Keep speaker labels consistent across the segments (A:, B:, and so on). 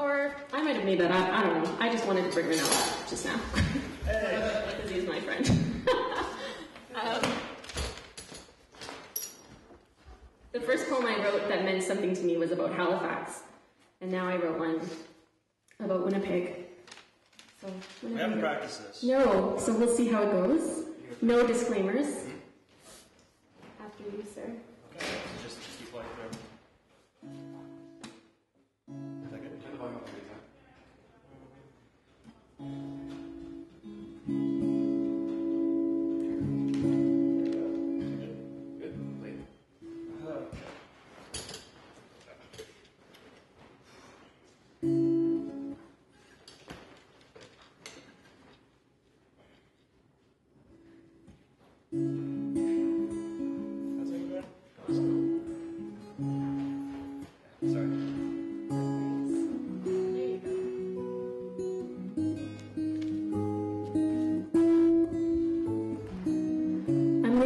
A: Or I might have made that up. I don't know. I just wanted to bring Ronel up just now. Because he's my friend. um, the first poem I wrote that meant something to me was about Halifax. And now I wrote one about Winnipeg. So,
B: We haven't practiced this.
A: No, so we'll see how it goes. No disclaimers. After you, sir.
B: Okay, just, just keep through. Good.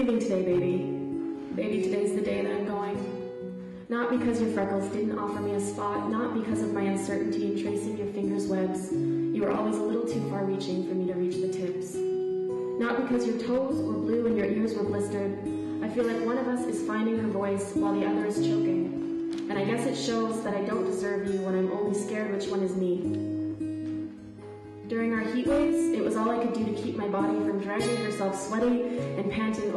A: Today, baby. Baby, today's the day that I'm going. Not because your freckles didn't offer me a spot, not because of my uncertainty in tracing your fingers' webs. You were always a little too far reaching for me to reach the tips. Not because your toes were blue and your ears were blistered. I feel like one of us is finding her voice while the other is choking. And I guess it shows that I don't deserve you when I'm only scared which one is me. During our heat waves, it was all I could do to keep my body from dragging herself sweaty and panting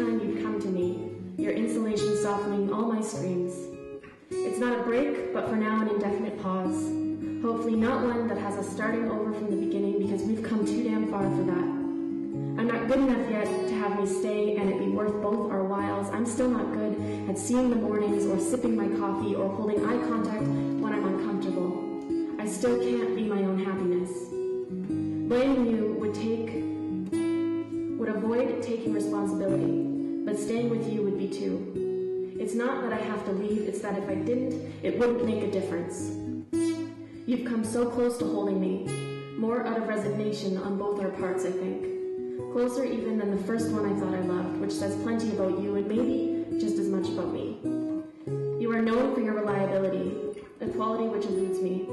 A: time you've come to me, your insulation softening all my screams. It's not a break, but for now an indefinite pause. Hopefully not one that has us starting over from the beginning because we've come too damn far for that. I'm not good enough yet to have me stay and it be worth both our whiles. I'm still not good at seeing the mornings or sipping my coffee or holding eye contact when I'm uncomfortable. I still can't be my own happiness. Blaming you would take would avoid taking responsibility, staying with you would be too. It's not that I have to leave, it's that if I didn't, it wouldn't make a difference. You've come so close to holding me, more out of resignation on both our parts, I think. Closer even than the first one I thought I loved, which says plenty about you and maybe just as much about me. You are known for your reliability, a quality which eludes me.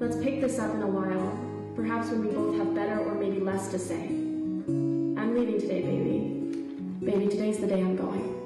A: Let's pick this up in a while, perhaps when we both have better or maybe less to say. I'm leaving today, baby. Baby, today's the day I'm going.